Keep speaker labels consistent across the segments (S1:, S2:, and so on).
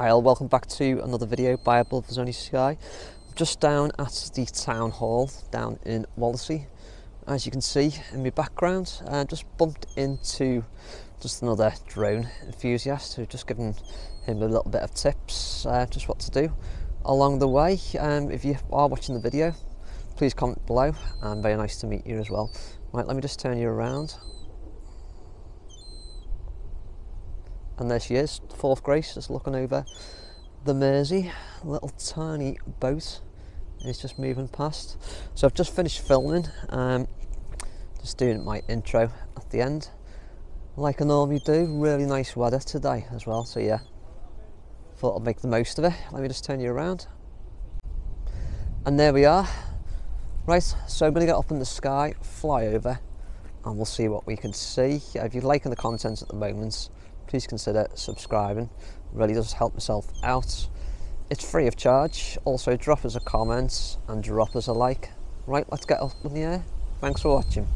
S1: Hi all, welcome back to another video by Above Us Only Sky. I'm just down at the town hall down in Wallasey. As you can see in my background, I uh, just bumped into just another drone enthusiast who just given him a little bit of tips, uh, just what to do along the way. Um, if you are watching the video, please comment below and very nice to meet you as well. Right, let me just turn you around. And there she is, Fourth Grace, just looking over the Mersey, little tiny boat is just moving past. So I've just finished filming, um, just doing my intro at the end, like I normally do. Really nice weather today as well, so yeah, thought I'd make the most of it. Let me just turn you around. And there we are. Right, so I'm going to get up in the sky, fly over, and we'll see what we can see. If you're liking the content at the moment, please consider subscribing. It really does help myself out. It's free of charge. Also, drop us a comment and drop us a like. Right, let's get up in the air. Thanks for watching.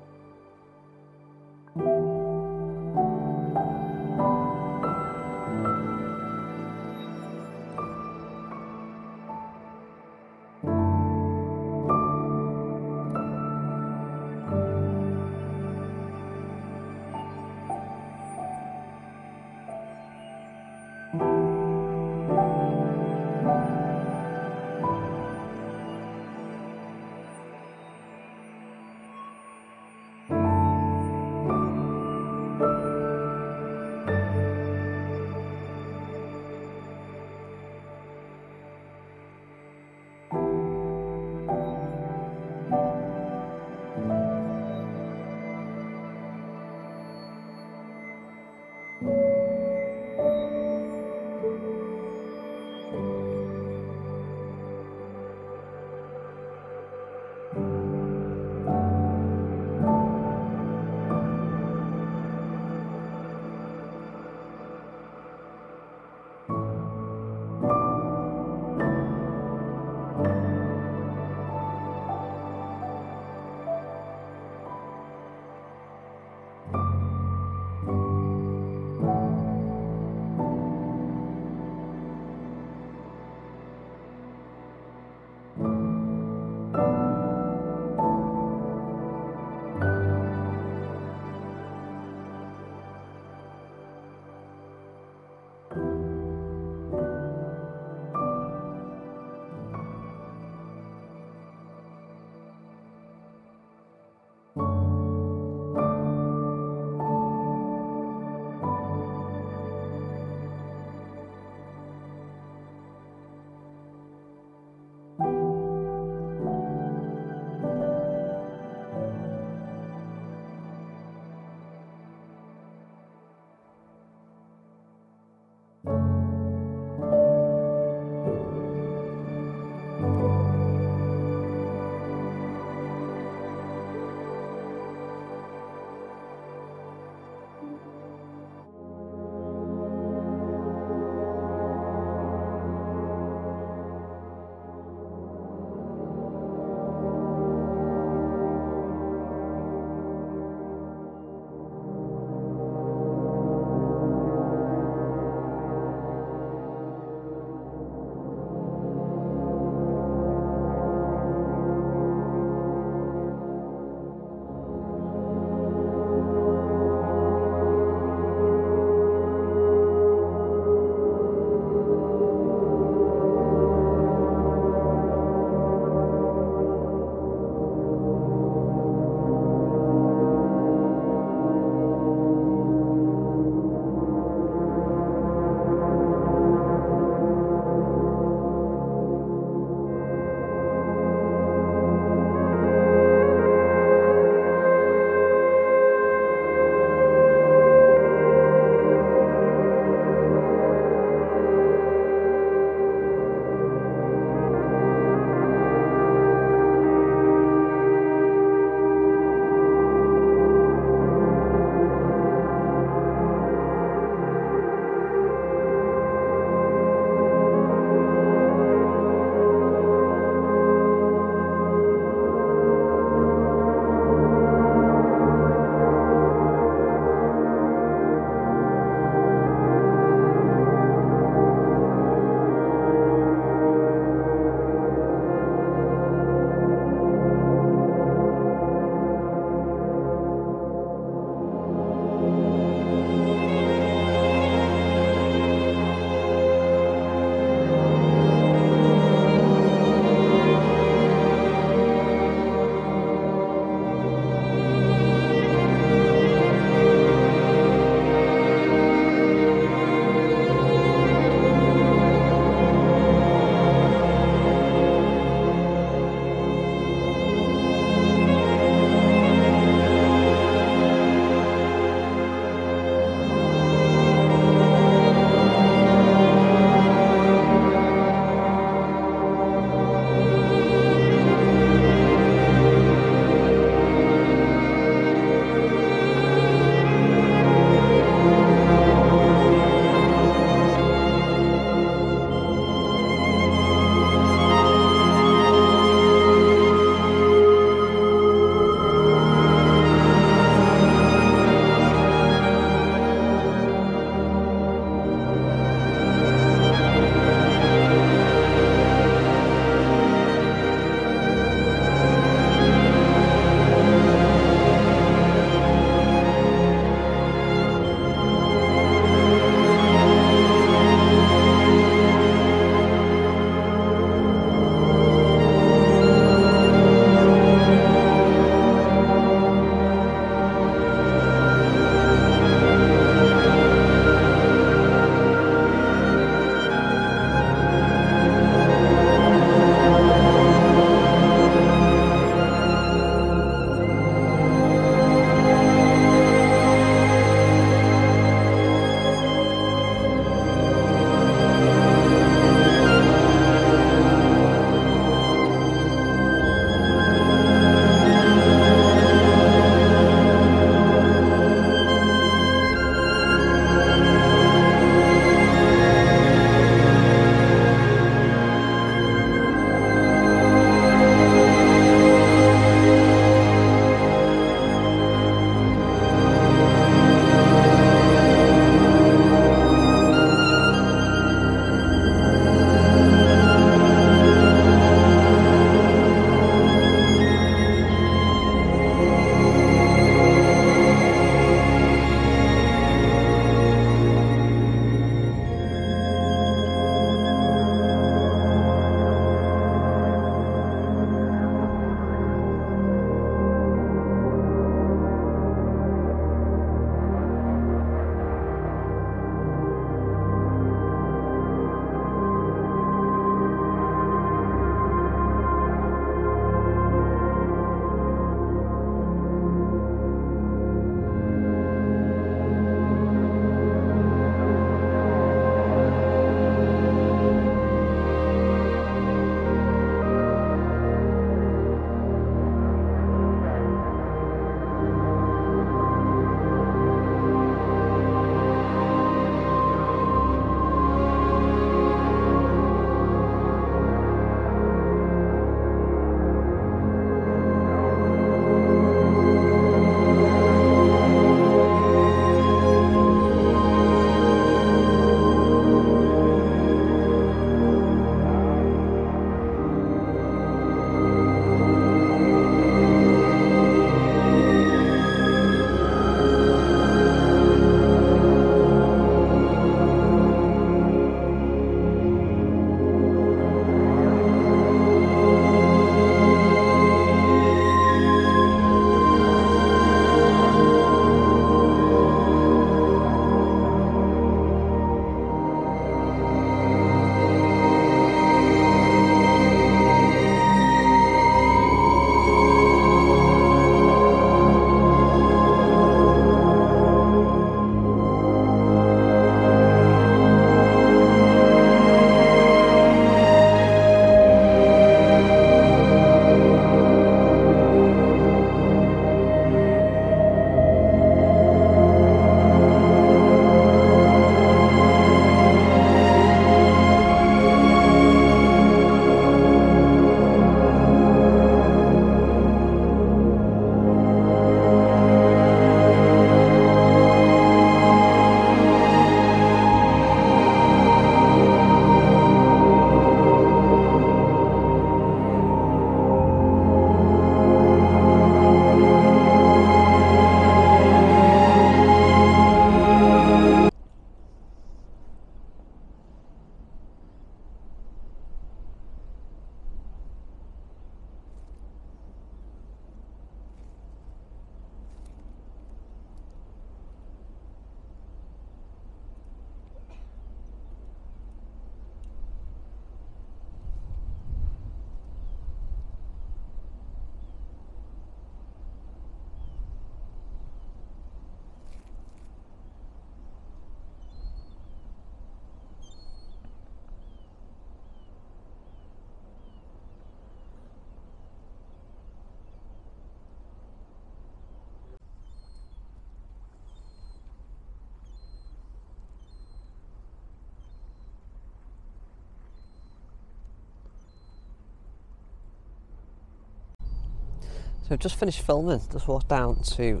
S1: So I've just finished filming, just walked down to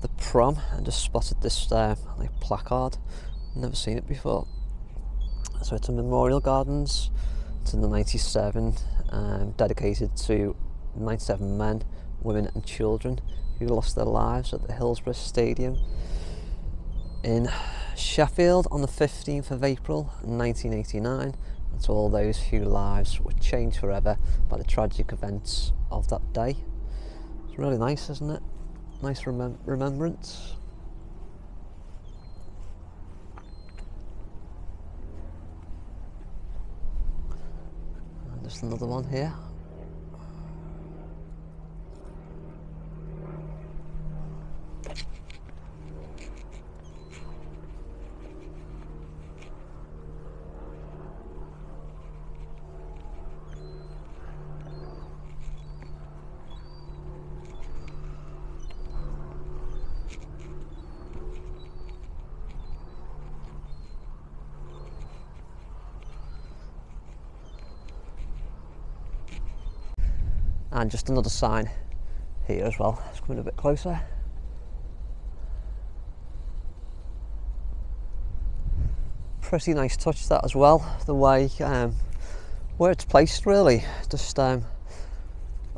S1: the prom and just spotted this uh, like placard. Never seen it before. So it's a memorial gardens. It's in the 97, um, dedicated to 97 men, women and children who lost their lives at the Hillsborough Stadium in Sheffield on the 15th of April 1989 and to all those whose lives were changed forever by the tragic events of that day. Really nice, isn't it? Nice remem- remembrance. And just another one here. And just another sign here as well. It's coming a bit closer. Pretty nice touch that as well. The way um, where it's placed really, just um,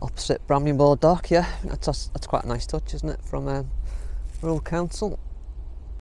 S1: opposite Bramley Moore Dock. Yeah, that's, that's, quite a nice touch, isn't it, from um, Wirral Council.